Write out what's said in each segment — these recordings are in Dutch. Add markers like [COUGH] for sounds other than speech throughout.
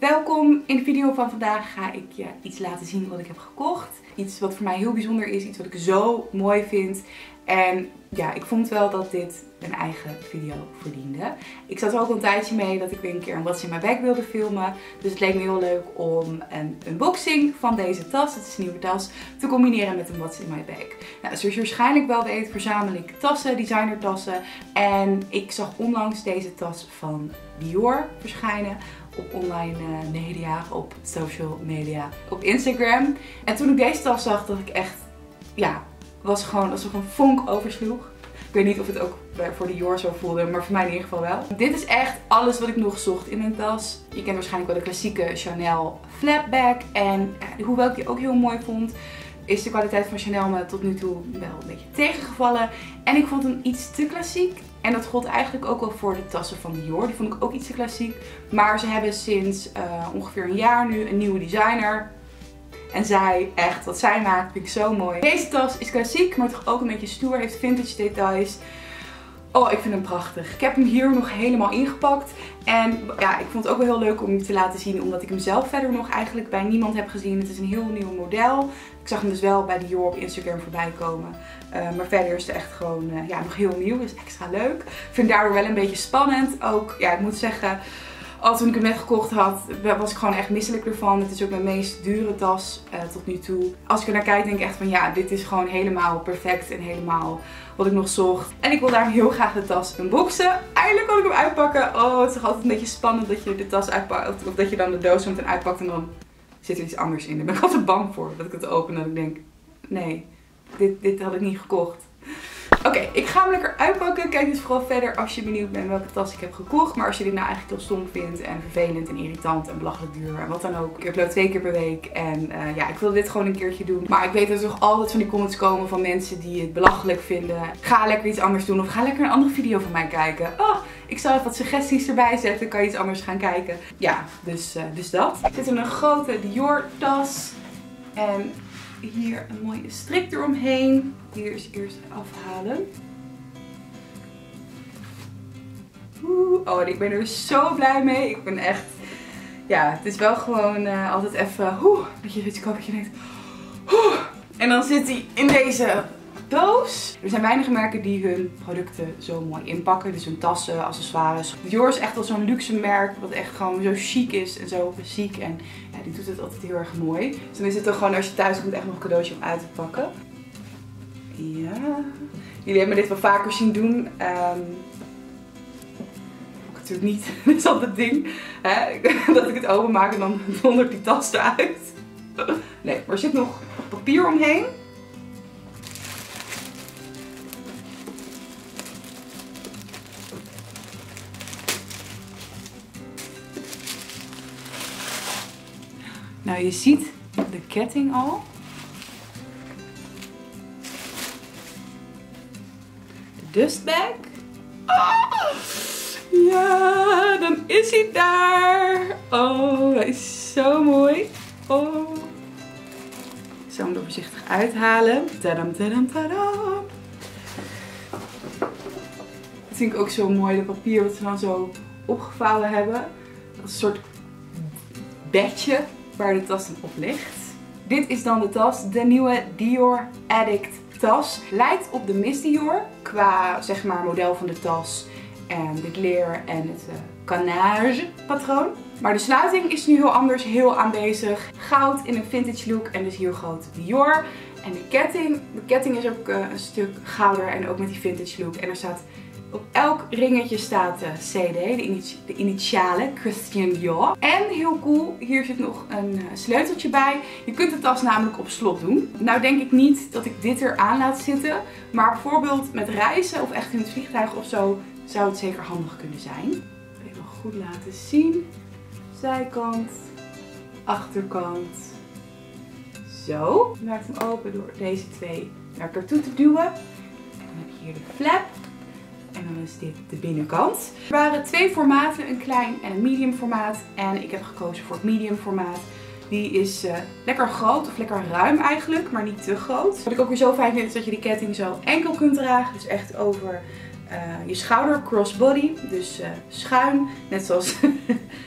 Welkom! In de video van vandaag ga ik je iets laten zien wat ik heb gekocht. Iets wat voor mij heel bijzonder is, iets wat ik zo mooi vind. En ja, ik vond wel dat dit een eigen video verdiende. Ik zat er ook al een tijdje mee dat ik weer een keer een What's in My Bag wilde filmen. Dus het leek me heel leuk om een unboxing van deze tas, het is een nieuwe tas, te combineren met een What's in My Bag. Nou, zoals je waarschijnlijk wel weet verzamel ik tassen, designertassen. En ik zag onlangs deze tas van Dior verschijnen op online eh, media, op social media, op Instagram. En toen ik deze tas zag, dat ik echt, ja, was gewoon alsof een vonk oversloeg. Ik weet niet of het ook voor de Dior zo voelde, maar voor mij in ieder geval wel. Dit is echt alles wat ik nog zocht in mijn tas. Je kent waarschijnlijk wel de klassieke Chanel flapback. En hoewel ik die ook heel mooi vond, is de kwaliteit van Chanel me tot nu toe wel een beetje tegengevallen. En ik vond hem iets te klassiek. En dat gold eigenlijk ook wel voor de tassen van Dior. Die vond ik ook iets te klassiek. Maar ze hebben sinds uh, ongeveer een jaar nu een nieuwe designer. En zij, echt, wat zij maakt, vind ik zo mooi. Deze tas is klassiek, maar toch ook een beetje stoer. Heeft vintage details. Oh, ik vind hem prachtig. Ik heb hem hier nog helemaal ingepakt. En ja, ik vond het ook wel heel leuk om hem te laten zien. Omdat ik hem zelf verder nog eigenlijk bij niemand heb gezien. Het is een heel nieuw model. Ik zag hem dus wel bij Dior op Instagram voorbij komen. Uh, maar verder is het echt gewoon uh, ja, nog heel nieuw. Dus extra leuk. Ik vind het daardoor wel een beetje spannend. Ook, ja, ik moet zeggen... Al toen ik hem net gekocht had, was ik gewoon echt misselijk ervan. Het is ook mijn meest dure tas uh, tot nu toe. Als ik er naar kijk, denk ik echt van ja, dit is gewoon helemaal perfect en helemaal wat ik nog zocht. En ik wil daarom heel graag de tas unboxen. Eindelijk kan ik hem uitpakken. Oh, het is toch altijd een beetje spannend dat je de tas uitpakt. Of dat je dan de doos meteen uitpakt en dan zit er iets anders in. Daar ben ik altijd bang voor. Dat ik het open en ik denk, nee, dit, dit had ik niet gekocht. Oké, ik ga hem lekker uitpakken. Kijk dus vooral verder als je benieuwd bent welke tas ik heb gekocht. Maar als je dit nou eigenlijk heel stom vindt en vervelend en irritant en belachelijk duur en wat dan ook. Ik upload twee keer per week en uh, ja, ik wil dit gewoon een keertje doen. Maar ik weet dat er toch altijd van die comments komen van mensen die het belachelijk vinden. Ga lekker iets anders doen of ga lekker een andere video van mij kijken. Oh, ik zal even wat suggesties erbij zetten. kan je iets anders gaan kijken. Ja, dus, uh, dus dat. Er zit in een grote Dior tas. En hier een mooie strik eromheen. Hier is eerst afhalen. Oeh, oh, ik ben er zo blij mee. Ik ben echt... Ja, het is wel gewoon uh, altijd even... Oeh, dat je zoiets koopt dat je denkt... Oeh. En dan zit hij in deze doos. Er zijn weinig merken die hun producten zo mooi inpakken. Dus hun tassen, accessoires. Dior is echt wel zo'n luxe merk. Wat echt gewoon zo chic is en zo klassiek. En ja, die doet het altijd heel erg mooi. Dus dan is het toch gewoon als je thuis komt echt nog een cadeautje om uit te pakken. Ja. Jullie hebben me dit wel vaker zien doen. Um, natuurlijk niet. [LAUGHS] Dit is altijd het ding. Hè? [LAUGHS] Dat ik het openmaak en dan [LAUGHS] dondert die tas eruit. Nee, maar er zit nog papier omheen. Nou, je ziet de ketting al. Dustbag. Oh, ja, dan is hij daar. Oh, hij is zo mooi. Oh. Ik zal hem er voorzichtig uithalen. Tadam, tadam, tadam. Dat vind ik ook zo mooi, dat papier wat ze dan zo opgevouwen hebben. Als een soort bedje waar de tas dan op ligt. Dit is dan de tas, de nieuwe Dior Addict tas. Lijkt op de Miss Dior qua zeg maar model van de tas en dit leer en het uh, canage patroon. Maar de sluiting is nu heel anders, heel aanwezig. Goud in een vintage look en dus heel groot Dior. En de ketting, de ketting is ook uh, een stuk gouder en ook met die vintage look. En er staat op elk ringetje staat de CD, de, initiale Christian Dior. En heel cool, hier zit nog een uh, sleuteltje bij. Je kunt de tas namelijk op slot doen. Nou denk ik niet dat ik dit er aan laat zitten. Maar bijvoorbeeld met reizen of echt in het vliegtuig of zo zou het zeker handig kunnen zijn. Even goed laten zien. Zijkant, achterkant. Zo. Ik maak hem open door deze twee naar elkaar toe te duwen. Dan heb je hier de flap. Dan is dit de binnenkant. Er waren twee formaten, een klein en een medium formaat. En ik heb gekozen voor het medium formaat. Die is uh, lekker groot of lekker ruim eigenlijk, maar niet te groot. Wat ik ook weer zo fijn vind is dat je die ketting zo enkel kunt dragen. Dus echt over eh, je schouder crossbody, dus uh, schuin, net zoals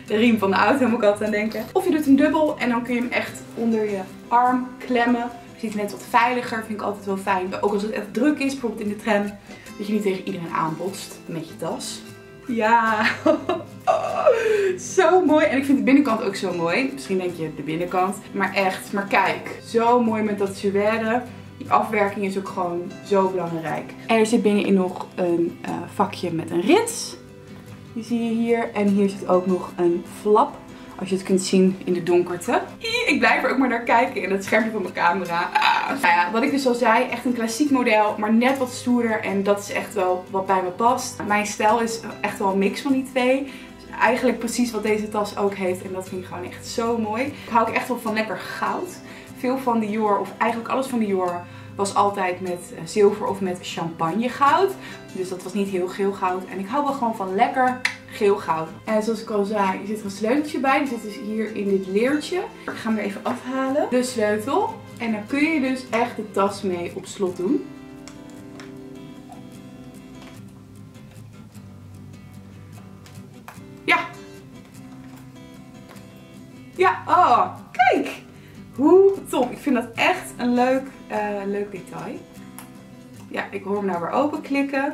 de [LAUGHS] riem van de auto moet ik altijd aan denken. Of je doet een dubbel en dan kun je hem echt onder je arm klemmen. Ziet het net wat veiliger, vind ik altijd wel fijn. Ook als het echt druk is, bijvoorbeeld in de tram, dat je niet tegen iedereen aanbotst met je tas. Ja, [LAUGHS] zo mooi. En ik vind de binnenkant ook zo mooi. Misschien denk je de binnenkant. Maar echt, maar kijk. Zo mooi met dat suède. Die afwerking is ook gewoon zo belangrijk. En er zit binnenin nog een uh, vakje met een rits. Die zie je hier. En hier zit ook nog een flap. Als je het kunt zien in de donkerte. Ik blijf er ook maar naar kijken in het schermpje van mijn camera. Ah. Nou ja, wat ik dus al zei, echt een klassiek model, maar net wat stoerder. En dat is echt wel wat bij me past. Mijn stijl is echt wel een mix van die twee. Dus eigenlijk precies wat deze tas ook heeft. En dat vind ik gewoon echt zo mooi. Ik hou ook echt wel van lekker goud. Veel van Dior, of eigenlijk alles van Dior, was altijd met eh, zilver of met champagne goud. Dus dat was niet heel geel goud. En ik hou wel gewoon van lekker geel goud. En zoals ik al zei, er zit een sleuteltje bij. Die zit dus hier in dit leertje. Ik ga hem er even afhalen. De sleutel. En dan kun je dus echt de tas mee op slot doen. Ja. Ja, oh, kijk. Hoe top. Ik vind dat echt een leuk, uh, leuk detail. Ja, ik hoor hem nou weer open klikken.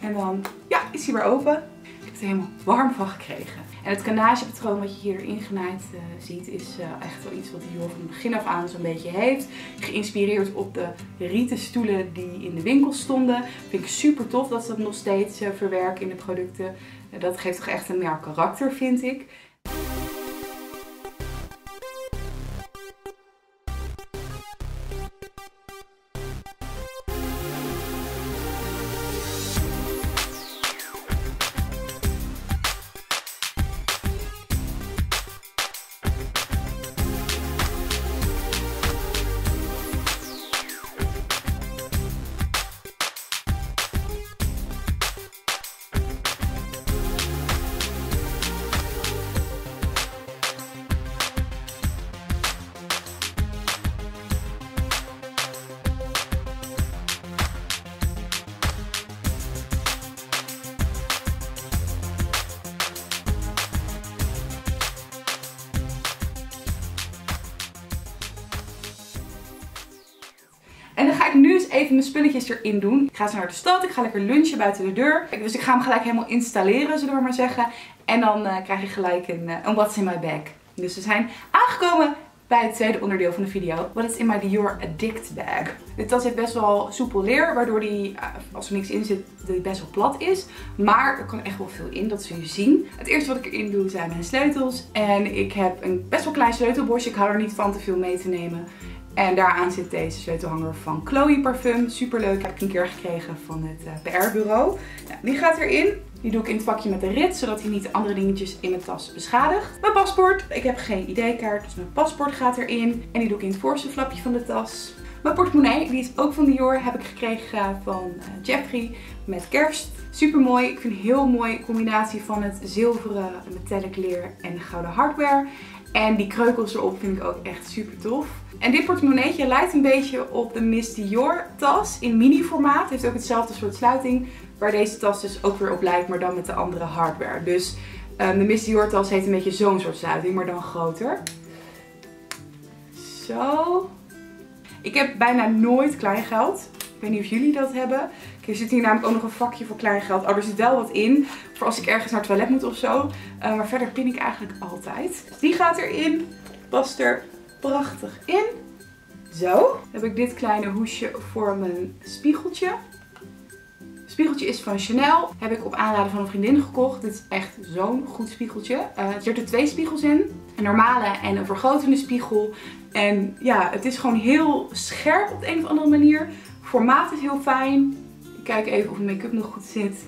En dan, ja, is hij weer open er helemaal warm van gekregen. En het kanagepatroon wat je hier ingenaaid uh, ziet is uh, echt wel iets wat Dior van begin af aan zo'n beetje heeft. Geïnspireerd op de rieten stoelen die in de winkel stonden. Vind ik super tof dat ze dat nog steeds uh, verwerken in de producten. dat geeft toch echt een meer karakter vind ik. Even mijn spulletjes erin doen. Ik ga zo naar de stad, ik ga lekker lunchen buiten de deur. Dus ik ga hem gelijk helemaal installeren, zullen we maar zeggen. En dan uh, krijg je gelijk een, uh, What's in my bag. Dus we zijn aangekomen bij het tweede onderdeel van de video. What is in my Dior Addict bag. Dit tas best wel soepel leer, waardoor die, eh, als er niks in zit, die best wel plat is. Maar er kan echt wel veel in, dat zul je zien. Het eerste wat ik erin doe zijn mijn sleutels. En ik heb een best wel klein sleutelbosje. Ik hou er niet van te veel mee te nemen. En daaraan zit deze sleutelhanger van Chloe Parfum. Super leuk. Heb ik een keer gekregen van het eh, PR-bureau. Nou, die gaat erin. Die doe ik in het vakje met de rit, zodat hij niet de andere dingetjes in mijn tas beschadigt. Mijn paspoort. Ik heb geen ID-kaart, dus mijn paspoort gaat erin. En die doe ik in het voorste flapje van de tas. Mijn portemonnee, die is ook van Dior, heb ik gekregen van uh, Jeffrey met kerst. Super mooi. Ik vind een heel mooie combinatie van het zilveren metallic leer en gouden hardware. En die kreukels erop vind ik ook echt super tof. En dit portemonneetje lijkt een beetje op de Miss Dior tas in mini formaat. Heeft ook hetzelfde soort sluiting. Waar deze tas dus ook weer op lijkt, maar dan met de andere hardware. Dus um, de Miss Dior tas heeft een beetje zo'n soort sluiting, maar dan groter. Zo. Ik heb bijna nooit kleingeld. Weet niet of jullie dat hebben. Er zit hier namelijk ook nog een vakje voor kleingeld. Oh, er zit wel wat in. Voor als ik ergens naar het toilet moet of zo. Uh, maar verder pin ik eigenlijk altijd. Die gaat erin. Past er prachtig in. Zo. Dan heb ik dit kleine hoesje voor mijn spiegeltje. Het spiegeltje is van Chanel. Heb ik op aanraden van een vriendin gekocht. Dit is echt zo'n goed spiegeltje. Uh, er zitten twee spiegels in. Een normale en een vergrotende spiegel. En ja, het is gewoon heel scherp op de een of andere manier. Formaat is heel fijn. Ik kijk even of mijn make-up nog goed zit.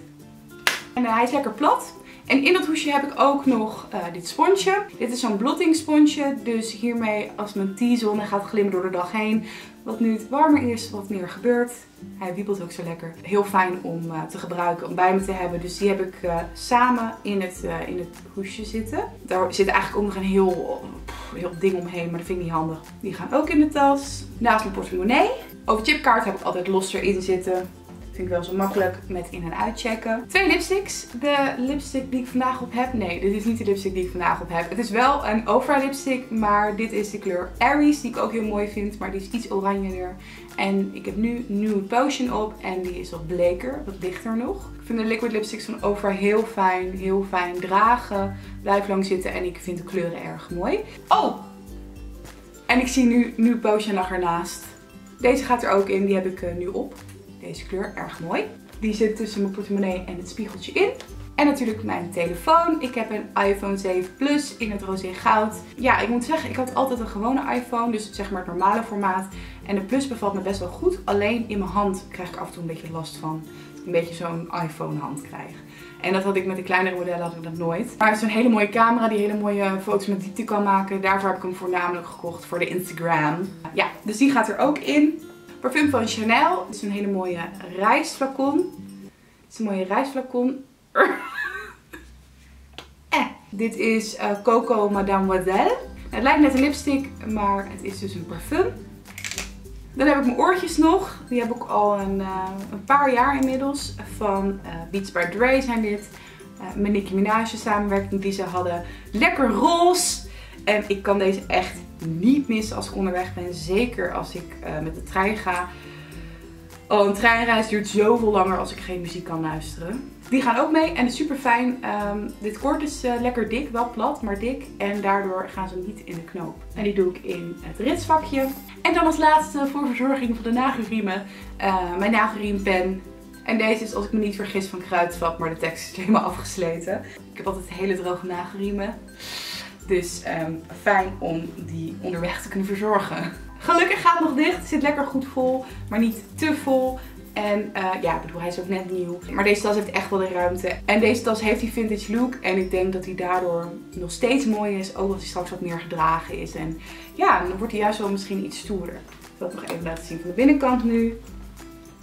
En uh, hij is lekker plat. En in dat hoesje heb ik ook nog uh, dit sponsje. Dit is zo'n blottingsponsje. Dus hiermee als mijn T-zone gaat glimmen door de dag heen. Wat nu het warmer is, wat meer gebeurt. Hij wiebelt ook zo lekker. Heel fijn om uh, te gebruiken, om bij me te hebben. Dus die heb ik samen in het, in het hoesje zitten. Daar zit eigenlijk ook nog een heel, heel ding omheen, maar dat vind ik niet handig. Die gaan ook in de tas. Naast mijn portemonnee. Over chipkaart heb ik altijd los erin zitten Vind ik wel zo makkelijk met in- en uitchecken. Twee lipsticks. De lipstick die ik vandaag op heb. Nee, dit is niet de lipstick die ik vandaag op heb. Het is wel een Ofra lipstick. Maar dit is de kleur Aries. Die ik ook heel mooi vind. Maar die is iets oranjener. En ik heb nu Nude Potion op. En die is wat bleker. Wat lichter nog. Ik vind de liquid lipsticks van Ofra heel fijn. Heel fijn dragen. Blijf lang zitten. En ik vind de kleuren erg mooi. Oh! En ik zie nu Nude Potion nog ernaast. Deze gaat er ook in. Die heb ik uh, nu op. Deze kleur, erg mooi. Die zit tussen mijn portemonnee en het spiegeltje in. En natuurlijk mijn telefoon. Ik heb een iPhone 7 Plus in het roze goud. Ja, ik moet zeggen, ik had altijd een gewone iPhone. Dus zeg maar het normale formaat. En de Plus bevalt me best wel goed. Alleen in mijn hand krijg ik af en toe een beetje last van. Een beetje zo'n iPhone hand krijg. En dat had ik met de kleinere modellen had ik dat nooit. Maar het is een hele mooie camera die hele mooie foto's met diepte kan maken. Daarvoor heb ik hem voornamelijk gekocht voor de Instagram. Ja, dus die gaat er ook in. Parfum van Chanel. Het is een hele mooie reisflacon. Het is een mooie reisflacon. [LAUGHS] eh, dit is uh, Coco Mademoiselle. Het lijkt net een lipstick, maar het is dus een parfum. Dan heb ik mijn oortjes nog. Die heb ik al een, uh, een paar jaar inmiddels. Van uh, Beats by Dre zijn dit. Uh, mijn Nicki Minaj samenwerking die ze hadden. Lekker roze. En ik kan deze echt niet missen als ik onderweg ben. Zeker als ik met de trein ga. Oh, een treinreis duurt zoveel langer als ik geen muziek kan luisteren. Die gaan ook mee en het super fijn. Um, dit koord is uh, lekker dik, wel plat, maar dik. En daardoor gaan ze niet in de knoop. En die doe ik in het ritsvakje. En dan als laatste voor verzorging van de nagelriemen. Uh, mijn nagelriempen. En deze is, als ik me niet vergis, van Kruidvat, maar de tekst is helemaal afgesleten. Ik heb altijd hele droge nagelriemen. Dus um, fijn om die onderweg te kunnen verzorgen. Gelukkig gaat het nog dicht. Het zit lekker goed vol, maar niet te vol. En uh, ja, ik bedoel, hij is ook net nieuw. Maar deze tas heeft echt wel de ruimte. En deze tas heeft die vintage look. En ik denk dat hij daardoor nog steeds mooi is. Ook als hij straks wat meer gedragen is. En ja, dan wordt hij juist wel misschien iets stoerder. Ik wil het nog even laten zien van de binnenkant nu.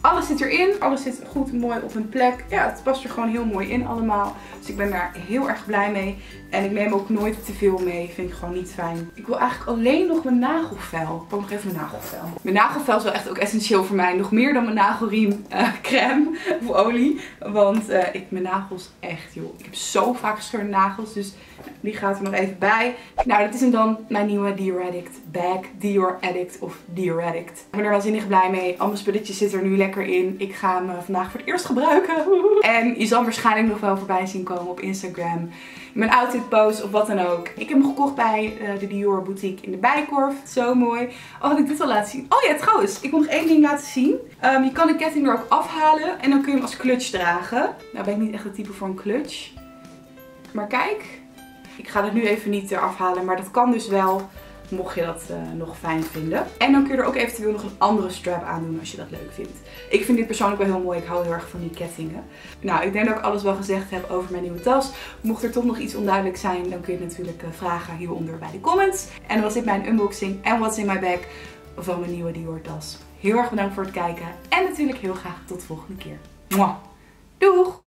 Alles zit erin. Alles zit goed mooi op een plek. Ja, het past er gewoon heel mooi in allemaal. Dus ik ben daar heel erg blij mee. En ik neem ook nooit te veel mee. Vind ik gewoon niet fijn. Ik wil eigenlijk alleen nog mijn nagelvel. Ik wil nog even mijn nagelvel. Mijn nagelvel is wel echt ook essentieel voor mij. Nog meer dan mijn nagelriem uh, crème of olie. Want uh, ik mijn nagels echt, joh. Ik heb zo vaak gescheurde nagels. Dus die gaat er nog even bij. Nou, dat is hem dan mijn nieuwe Dior Addict bag. Dior Addict of Dior Addict. Ik ben er waanzinnig blij mee. Al mijn spulletjes zitten er nu lekker in. Ik ga hem vandaag voor het eerst gebruiken. [LAUGHS] En je zal waarschijnlijk nog wel voorbij zien komen op Instagram. Mijn outfit post of wat dan ook. Ik heb hem gekocht bij uh, de Dior boutique in de Bijkorf. Zo mooi. Oh, had ik dit al laten zien? Oh ja, trouwens. Ik wil nog één ding laten zien. Um, je kan de ketting er ook afhalen. En dan kun je hem als clutch dragen. Nou ben ik niet echt het type voor een clutch. Maar kijk. Ik ga het nu even niet eraf halen. Maar dat kan dus wel. Mocht je dat uh, nog fijn vinden. En dan kun je er ook eventueel nog een andere strap aan doen als je dat leuk vindt. Ik vind dit persoonlijk wel heel mooi. Ik hou heel erg van die kettingen. Nou, ik denk dat ik alles wel gezegd heb over mijn nieuwe tas. Mocht er toch nog iets onduidelijk zijn, dan kun je natuurlijk uh, vragen hieronder bij de comments. En dan was dit mijn unboxing en what's in my bag van mijn nieuwe Dior tas. Heel erg bedankt voor het kijken. En natuurlijk heel graag tot de volgende keer. Mwah. Doeg!